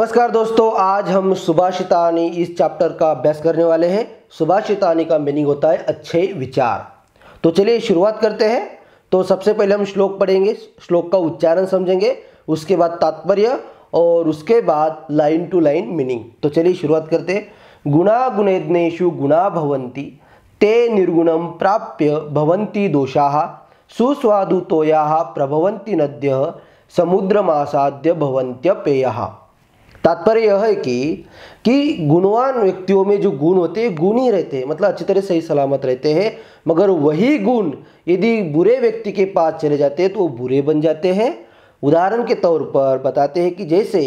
नमस्कार दोस्तों, आज हम सुभाषितानी इस चैप्टर का अभ्यास करने वाले हैं। सुभाषितानी का मीनिंग होता है अच्छे विचार। तो चलिए शुरुआत करते हैं। तो सबसे पहले हम श्लोक पढ़ेंगे, श्लोक का उच्चारण समझेंगे, उसके बाद तात्पर्य और उसके बाद लाइन टू लाइन मीनिंग तो चलिए शुरुआत करते हैं। गुणा गुणेज्ञेषु गुणा भवन्ति, ते निर्गुणम प्राप्य भवन्ति दोषाः, सुस्वादुतोयाः प्रभवन्ति नद्यः, समुद्रमासाद्य भवन्त्यपेयः। तात्पर्य यह है कि कि गुणवान व्यक्तियों में जो गुण होते हैं, गुण ही रहते हैं। मतलब अच्छी तरह सही सलामत रहते हैं। मगर वही गुण यदि बुरे व्यक्ति के पास चले जाते हैं तो वो बुरे बन जाते हैं। उदाहरण के तौर पर बताते हैं कि जैसे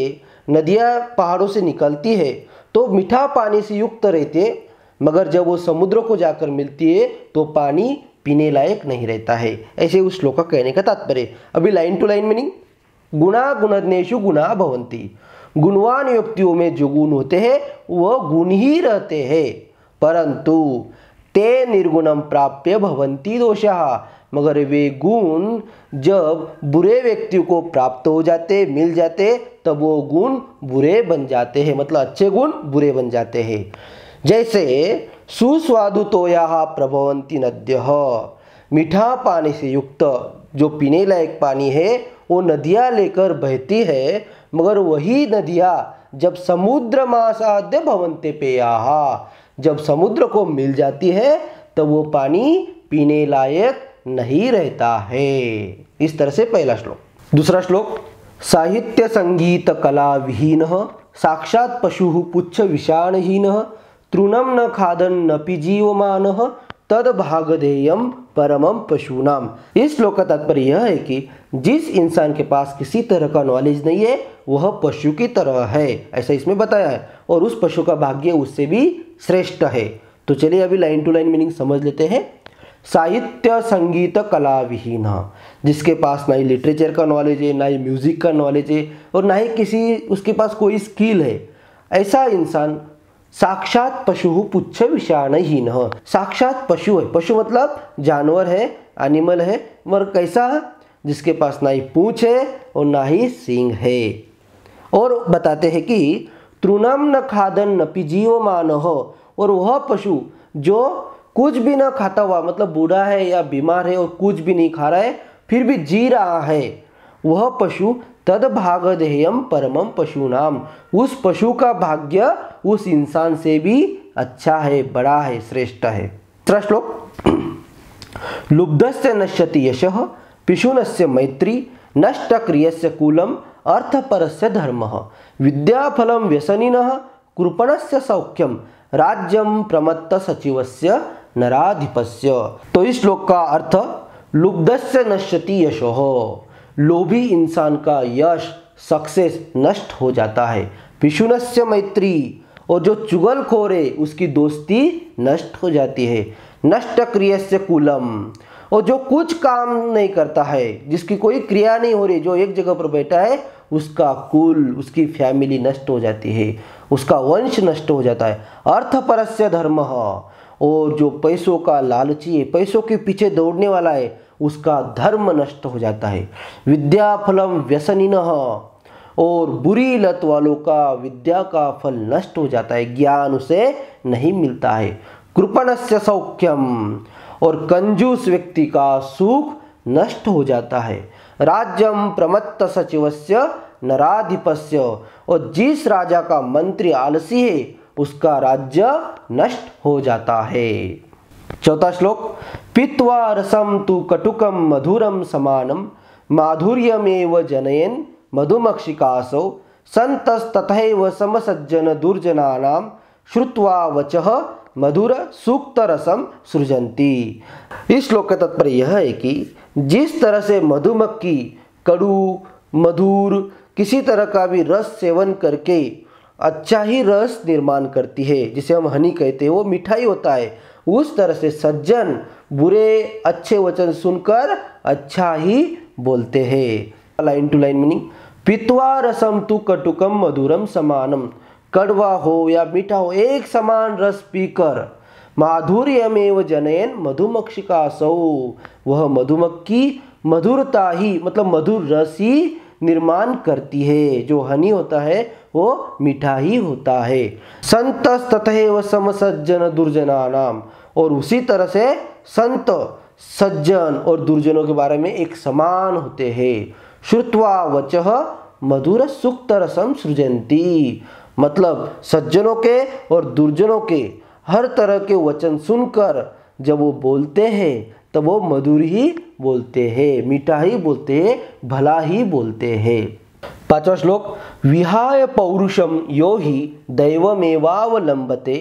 नदियाँ पहाड़ों से निकलती है तो मीठा पानी से युक्त रहते मगर जब वो समुद्र को जाकर मिलती है तो पानी पीने लायक नहीं रहता है। ऐसे उस श्लोक का कहने का तात्पर्य। अभी लाइन टू लाइन मीनिंग गुणा गुणज्ञेशु गुणा भवंती गुणवान व्यक्तियों में जो गुण होते हैं, वह गुण ही रहते हैं। परंतु ते निर्गुणम प्राप्य भवंती दोषा। मगर वे गुण जब बुरे व्यक्ति को प्राप्त हो जाते, मिल जाते, तब वो गुण बुरे बन जाते हैं। मतलब अच्छे गुण बुरे बन जाते हैं। जैसे सुस्वादु सुस्वादुतोया प्रभवंती नद्य। मीठा पानी से युक्त जो पीने लायक पानी है वो नदियाँ लेकर बहती है, मगर वही नदियाँ जब समुद्र मासाद्य भवंते पेया जब समुद्र को मिल जाती है, तब वो पानी पीने लायक नहीं रहता है। इस तरह से पहला श्लोक। दूसरा श्लोक, साहित्य संगीत कला विहीन साक्षात पशु पुच्छ विषाणहीन तृणम न खादन न पी पिजीवमान तद भागधेयम परमम पशुनाम इस श्लोक का तात्पर्य यह है कि जिस इंसान के पास किसी तरह का नॉलेज नहीं है, वह पशु की तरह है, ऐसा इसमें बताया है। और उस पशु का भाग्य उससे भी श्रेष्ठ है। तो चलिए अभी लाइन टू लाइन मीनिंग समझ लेते हैं। साहित्य संगीत कला विहीन जिसके पास ना ही लिटरेचर का नॉलेज है, ना ही म्यूज़िक का नॉलेज है, और ना ही किसी उसके पास कोई स्किल है, ऐसा इंसान साक्षात पशु पुच्छ विषाणहीन साक्षात पशु है। पशु मतलब जानवर है एनिमल है मगर कैसा जिसके पास ना ही पूछ है और ना ही सिंह है। और बताते हैं कि तृणम न खादन न पिजीव मान हो और वह पशु जो कुछ भी न खाता हुआ मतलब बूढ़ा है या बीमार है और कुछ भी नहीं खा रहा है, फिर भी जी रहा है, वह पशु तद भागधेयम परमम पशु नाम उस पशु का भाग्य उस इंसान से भी अच्छा है, बड़ा है, श्रेष्ठ है। तीसरा श्लोक। लुब्धस्य नश्यति यश, पिशुनस्य मैत्री नष्ट क्रिय क्रियस्य कुलम, अर्थपरस्य धर्म। विद्याफलम व्यसनिन, कृपणस्य सौख्यम राज्यम प्रमत्त सचिवस्य नराधिपस्य। तो इस श्लोक का अर्थ, लुब्धस्य नश्यति यशो। लोभी इंसान का यश सक्सेस नष्ट हो जाता है। पिशुनस्य मैत्री और जो चुगल खोरे उसकी दोस्ती नष्ट हो जाती है। नष्ट क्रियस्य कुलम और जो कुछ काम नहीं करता है, जिसकी कोई क्रिया नहीं हो रही, जो एक जगह पर बैठा है, उसका कुल, उसकी फैमिली नष्ट हो जाती है। उसका वंश नष्ट हो जाता है। अर्थपरस्य धर्म और जो पैसों का लालची है, पैसों के पीछे दौड़ने वाला है उसका धर्म नष्ट हो जाता है। विद्या फलम व्यसनिन, और बुरी लत वालों का विद्या का फल नष्ट हो जाता है। ज्ञान उसे नहीं मिलता है। कृपणस्य सौख्यम, और कंजूस व्यक्ति का सुख नष्ट हो जाता है। राज्यम प्रमत्त सचिवस्य नराधिपस्य, और जिस राजा का मंत्री आलसी है, उसका राज्य नष्ट हो जाता है। चौथा श्लोक, पित्वा रसम तु कटुकम मधुरम समानम माधुर्यमेव जनयन मधुमक्षिकासौ संतस्तथैव समसज्जन दुर्जनानां, श्रुत्वा वचः मधुर सूक्त रसम सृजंती इस श्लोक का तात्पर्य यह है कि जिस तरह से मधुमक्खी, कड़ू, मधुर, किसी तरह का भी रस सेवन करके अच्छा ही रस निर्माण करती है, जिसे हम हनी कहते हैं, वो मिठाई होता है उस तरह से सज्जन, बुरे, अच्छे वचन सुनकर अच्छा ही बोलते हैं। लाइन टू लाइन मीनिंग पित्वा रसम तु कटुकम मधुरम समानम, कड़वा हो या मीठा हो, एक समान रस पीकर, माधुर्यमेव जनयन मधुमक्षिका सौ वह मधुमक्खी मधुरता ही मतलब मधुर रस ही निर्माण करती है। जो हनी होता है, वो मीठा ही होता है। संत तथैव समसज्जन दुर्जना नाम और उसी तरह से संत सज्जन और दुर्जनों के बारे में एक समान होते हैं। श्रुत्वा वच मधुर सुक्त रसम सृजंती मतलब सज्जनों के और दुर्जनों के हर तरह के वचन सुनकर जब वो बोलते हैं तब वो मधुर ही बोलते हैं, मीठा ही बोलते हैं, भला ही बोलते हैं। पांचवा श्लोक, विहाय पौरुषम यो ही दैवमेवावलंबते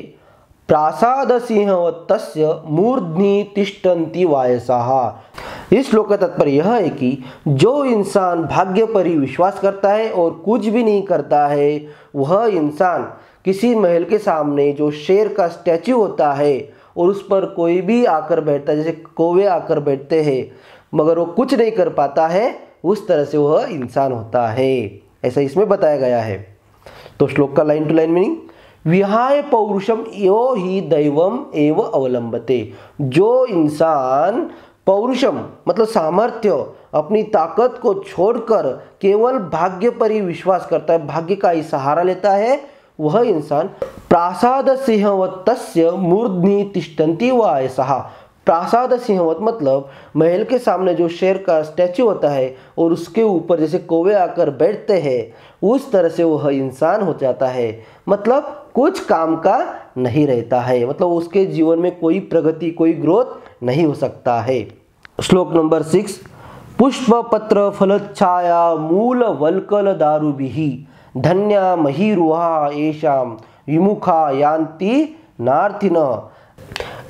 प्रासाद सिंह तस्य मूर्धनि तिष्ठन्ति वायसा। इस श्लोक का तात्पर्य यह है कि जो इंसान भाग्य पर ही विश्वास करता है और कुछ भी नहीं करता है, वह इंसान किसी महल के सामने जो शेर का स्टैचू होता है और उस पर कोई भी आकर बैठता है, जैसे कोवे आकर बैठते हैं, मगर वो कुछ नहीं कर पाता है, उस तरह से वह इंसान होता है। ऐसा इसमें बताया गया है। तो श्लोक का लाइन टू लाइन मीनिंग, विहाय पौरुषम यो ही दैवम एव अवलंबते। जो इंसान पौरुषम मतलब सामर्थ्य, अपनी ताकत को छोड़कर केवल भाग्य पर ही विश्वास करता है, भाग्य का ही सहारा लेता है वह इंसान प्रासाद सिंहवत्तस्य मूर्धनि तिष्ठन्ति व ऐसा प्रासाद सिंहवत मतलब महल के सामने जो शेर का स्टैचू होता है और उसके ऊपर जैसे कोवे आकर बैठते हैं, उस तरह से वह इंसान हो जाता है। मतलब कुछ काम का नहीं रहता है। मतलब उसके जीवन में कोई प्रगति, कोई ग्रोथ नहीं हो सकता है। श्लोक नंबर सिक्स पुष्प पत्र फल छाया मूल वलकल दारू भी धन्या महिरुहा येषाम विमुखा यान्ति नार्थिन।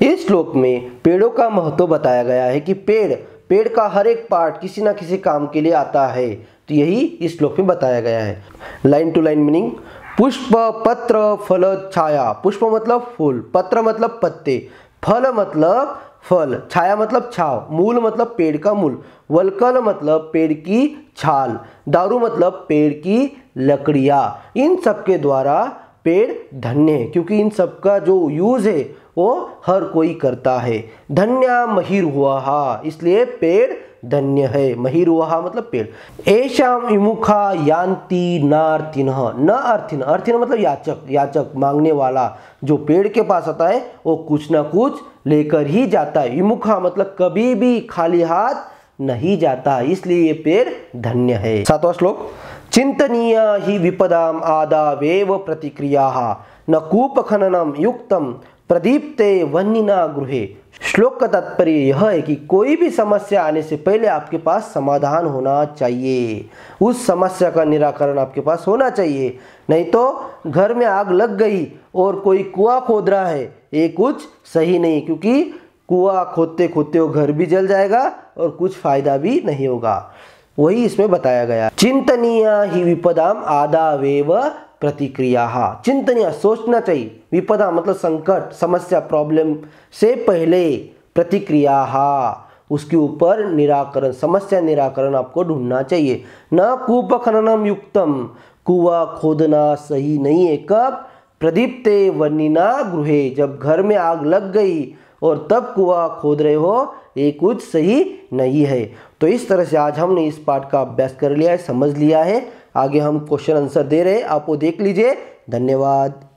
इस श्लोक में पेड़ों का महत्व बताया गया है कि पेड़ पेड़ का हर एक पार्ट किसी ना किसी काम के लिए आता है। तो यही इस श्लोक में बताया गया है। लाइन टू लाइन मीनिंग पुष्प, पत्र, फल, छाया। पुष्प मतलब फूल, पत्र मतलब पत्ते। फल मतलब फल। छाया मतलब छाव, मूल मतलब पेड़ का मूल, वलकल मतलब पेड़ की छाल, दारू मतलब पेड़ की लकड़ियाँ। इन सब के द्वारा पेड़ धन्य है, क्योंकि इन सब का जो यूज़ है, वो हर कोई करता है। धन्य महिर हुआ हा, इसलिए पेड़ धन्य है। महिर हुआ मतलब पेड़। ऐशाम विमुखा यान्ति नार्थिन न अर्थिन। अर्थिन मतलब याचक। याचक मांगने वाला जो पेड़ के पास आता है, वो कुछ ना कुछ लेकर ही जाता है। विमुखा मतलब कभी भी खाली हाथ नहीं जाता। इसलिए ये पेड़ धन्य है। सातवां श्लोक। चिंतनीय ही विपदाम आदा वेव प्रतिक्रिया। न कूप खननम युक्तम प्रदीप्ते वन्यना गृहे। श्लोक का तात्पर्य यह है कि कोई भी समस्या आने से पहले आपके पास समाधान होना चाहिए। उस समस्या का निराकरण आपके पास होना चाहिए। नहीं तो घर में आग लग गई और कोई कुआँ खोद रहा है। ये कुछ सही नहीं, क्योंकि कुआँ खोदते खोदते वो घर भी जल जाएगा और कुछ फ़ायदा भी नहीं होगा। वही इसमें बताया गया। चिंतनीय ही विपदाम आदा वेव प्रतिक्रिया। चिंतनीय, सोचना चाहिए। विपदा मतलब संकट, समस्या प्रॉब्लम से पहले प्रतिक्रिया। उसके ऊपर निराकरण, समस्या निराकरण आपको ढूंढना चाहिए। न कूप खननम युक्तम। कुआ खोदना सही नहीं है। कब? प्रदीप्ते वनिना गृहे। जब घर में आग लग गई और तब कुआ खोद रहे हो ये कुछ सही नहीं है। तो इस तरह से आज हमने इस पार्ट का अभ्यास कर लिया है, समझ लिया है। आगे हम क्वेश्चन आंसर दे रहे हैं, आप वो देख लीजिए। धन्यवाद।